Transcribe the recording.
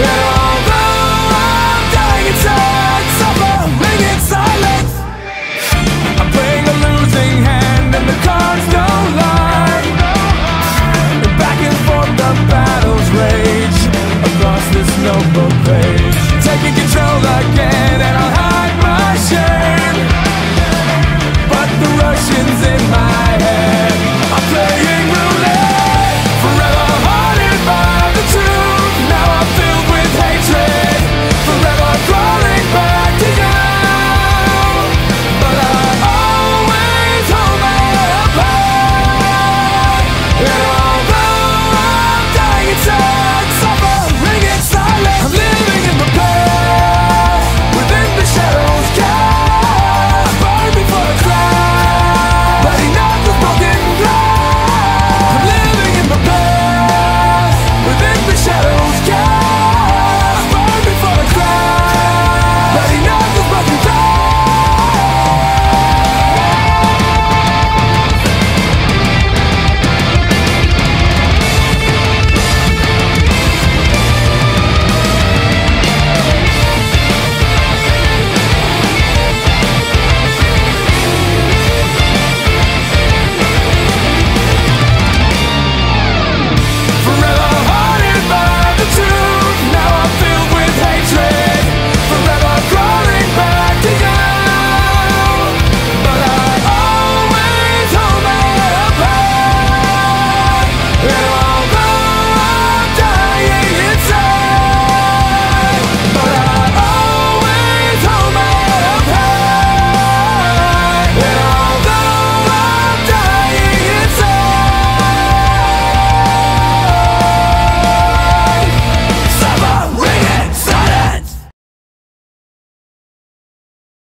Yeah.